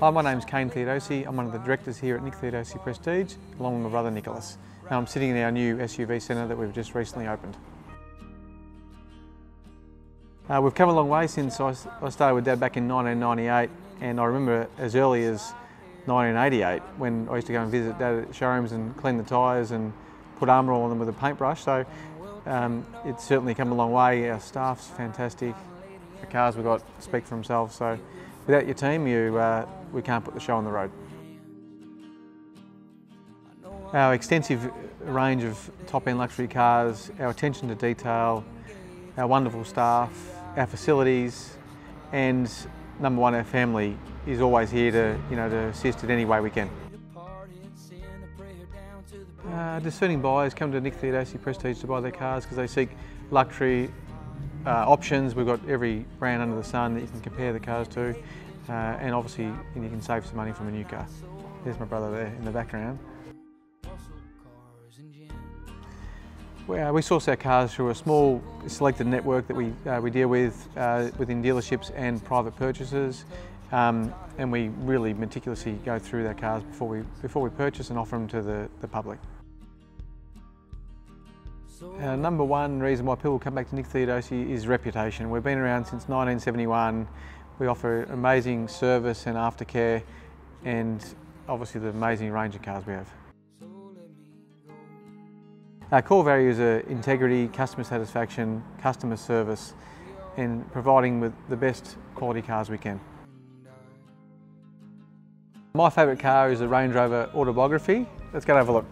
Hi, my name's Kayne Theodossi. I'm one of the directors here at Nick Theodossi Prestige, along with my brother Nicholas. Now I'm sitting in our new SUV centre that we've just recently opened. Uh, we've come a long way since I, I started with Dad back in 1998 and I remember as early as 1988 when I used to go and visit Dad at showrooms and clean the tyres and put armour on them with a paintbrush. So um, it's certainly come a long way. Our staff's fantastic. The cars we've got speak for themselves. So without your team, you, uh, we can't put the show on the road. Our extensive range of top-end luxury cars, our attention to detail, our wonderful staff, our facilities, and number one, our family is always here to, you know, to assist in any way we can. Uh, discerning buyers come to Nick Theodossi Prestige to buy their cars because they seek luxury uh, options. We've got every brand under the sun that you can compare the cars to, uh, and obviously you can save some money from a new car. There's my brother there in the background. We source our cars through a small selected network that we, uh, we deal with uh, within dealerships and private purchasers. Um, and we really meticulously go through their cars before we, before we purchase and offer them to the, the public. Uh, number one reason why people come back to Nick Theodossi is reputation. We've been around since 1971. We offer amazing service and aftercare and obviously the amazing range of cars we have. Our core values are integrity, customer satisfaction, customer service and providing with the best quality cars we can. My favourite car is a Range Rover Autobiography. Let's go and have a look.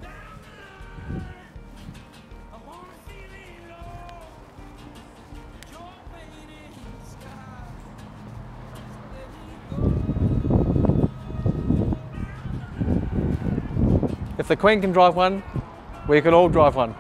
If the Queen can drive one, we can all drive one.